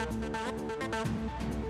Thank you.